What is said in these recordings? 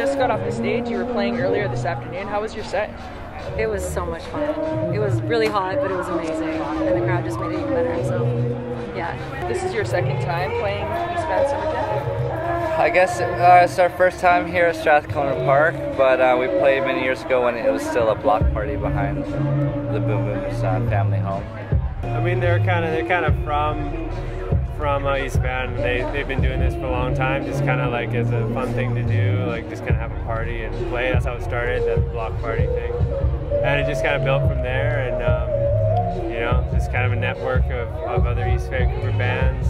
just got off the stage. You were playing earlier this afternoon. How was your set? It was so much fun. It was really hot, but it was amazing, and the crowd just made it even better. So, yeah. This is your second time playing East Van Summer Jam? I guess uh, it's our first time here at Strathcona Park, but uh, we played many years ago when it was still a block party behind the Boom Boom's uh, family home. I mean, they're kind of they're kind of from from uh, East Van. They they've been doing this for a long time, just kind of like as a fun thing to do, like just kind of have a party and play. That's how it started, that block party thing, and it just kind of built from there. And um, you know, just kind of a network of, of other East Vancouver bands.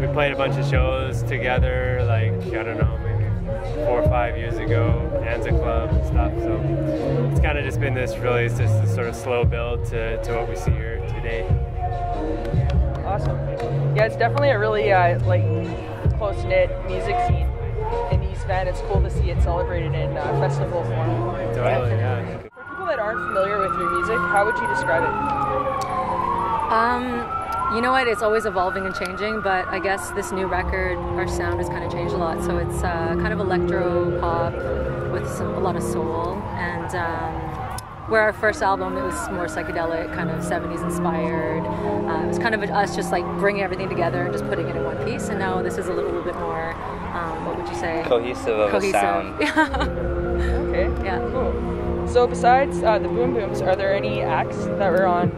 We played a bunch of shows together, like I don't know, maybe four or five years ago, Anza Club and stuff. So it's kind of just been this really, it's just this sort of slow build to, to what we see here today. Awesome. Yeah, it's definitely a really uh, like close knit music scene in East Van. It's cool to see it celebrated in uh, festival form. Totally, yeah. For people that aren't familiar with your music, how would you describe it? Um, you know what? It's always evolving and changing, but I guess this new record, our sound has kind of changed a lot. So it's uh, kind of electro pop with some, a lot of soul, and um, where our first album it was more psychedelic, kind of 70s inspired. Uh, it was kind of us just like bringing everything together and just putting it in one piece. And now this is a little bit more, um, what would you say? Cohesive of Cohesive. a sound. Okay. yeah. Cool. So besides uh, the Boom Booms, are there any acts that were on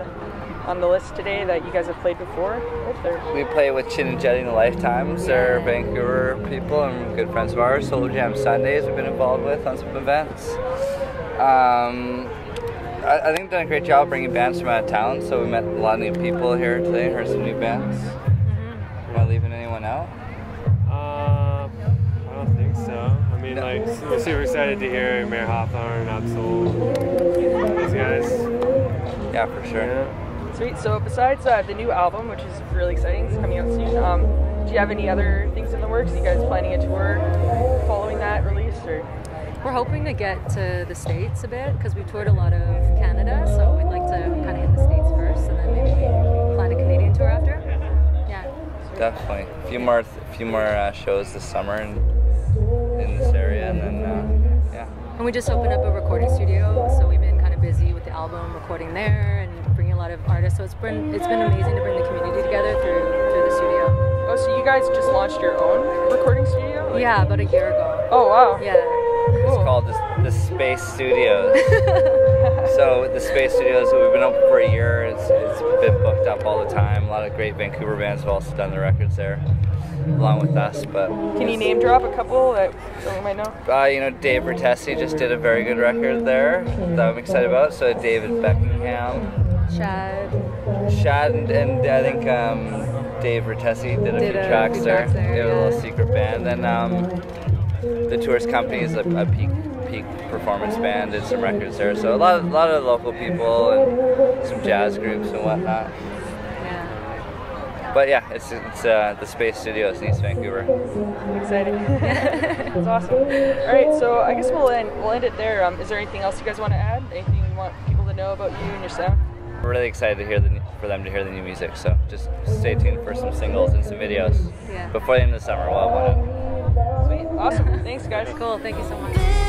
on the list today that you guys have played before? With or? We play with Chin Injeti and the Lifetimes. They're Vancouver people and good friends of ours. Solo Jam Sundays we've been involved with on some events. Um, I, I think they've done a great job bringing bands from out of town. So we met a lot of new people here today. Heard some new bands. Am I leaving anyone out? Uh, I don't think so. I mean, like, we're super excited to hear Mayer Hawthorne, Absol, these guys. Yeah, for sure. Yeah. Sweet. So besides uh, the new album, which is really exciting, it's coming out soon. Um, do you have any other things in the works? Are you guys planning a tour following that release, or? We're hoping to get to the States a bit because we've toured a lot of Canada, so we'd like to kind of hit the States first and then maybe plan a Canadian tour after. Yeah. Definitely. A few more, a few more uh, shows this summer in, in this area, and then uh, yeah. And we just opened up a recording studio, so we've been kind of busy with the album, recording there, and bringing a lot of artists. So it's been it's been amazing to bring the community together through through the studio. Oh, so you guys just launched your own recording studio? Like- Yeah, about a year ago. Oh wow. Yeah. It's called the, the Space Studios. so the Space Studios, we've been open for a year. It's, it's been booked up all the time. A lot of great Vancouver bands have also done the records there, along with us. But Can you name drop a couple that someone might know? uh, you know, Dave Bertessi just did a very good record there that I'm excited about. So David Beckingham, Chad. Shad, and, and I think um, Dave Bertessi did a Did few a tracks there. tracks there, They have a little secret band, and um, the tourist company is a, a peak peak performance band. Did some records there, so a lot of, lot of local people and some jazz groups and whatnot. Yeah. But yeah, it's it's uh, the Space Studios in East Vancouver. Exciting. It's awesome. All right, so I guess we'll end we'll end it there. Um, is there anything else you guys want to add? Anything you want people to know about you and your sound? We're really excited to hear the for them to hear the new music. So just stay tuned for some singles and some videos Yeah. before the end of the summer. We'll have one out. Awesome. Thanks, guys. Cool. Thank you so much.